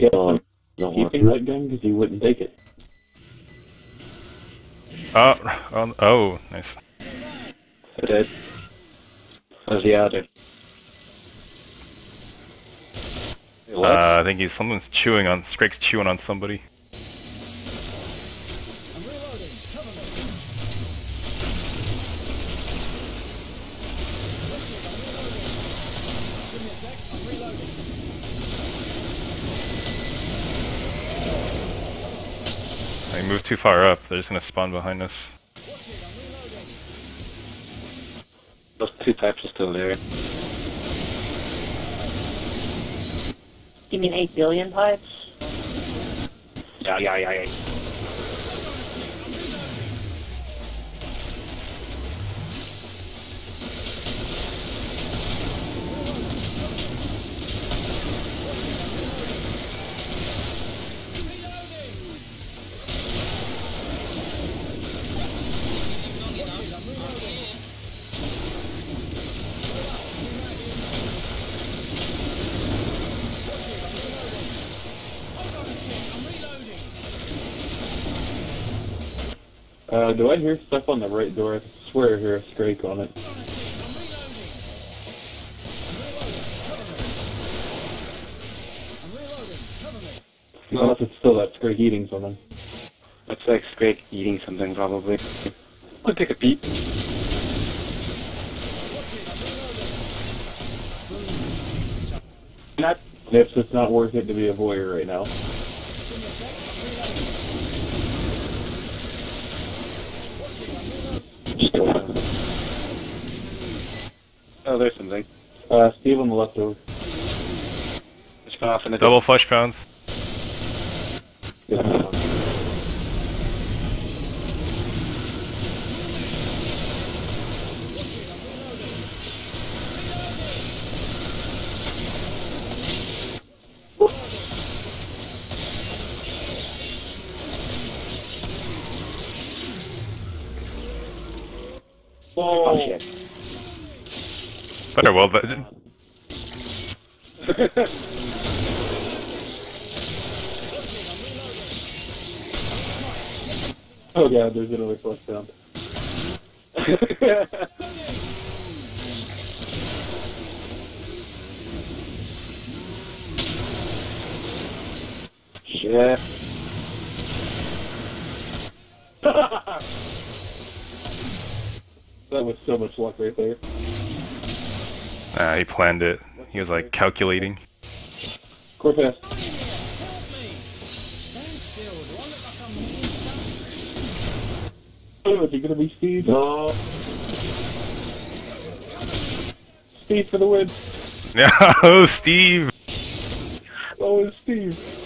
get on. Don't keeping work. that gun because he wouldn't take it. Oh, oh, oh, nice. Dead. How's the other? What? Uh, I think he's someone's chewing on Scrake's chewing on somebody. They moved too far up. They're just gonna spawn behind us. Those two types are still there. You mean 8 billion pipes? Yeah, yeah, yeah, yeah. Uh, do I hear stuff on the right door? I swear I hear a scrake on it. Unless it's still that scrake eating something. Looks like Scrake eating something probably. I'll take a peek. Not, it's not worth it to be a voyeur right now. Oh, there's something. Uh, Steve on the left over. It's gone off in the Double Fleshpounds. Yeah. Oh shit. Better well, but oh god, there's another Fleshpound. Shit. That was so much luck right there. Nah, he planned it. He was like calculating. Cortez. Oh, is he gonna be Steve? No. Steve for the win. Yeah, oh, Steve. Oh, it's Steve.